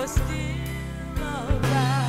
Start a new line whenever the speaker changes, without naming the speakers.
was still around.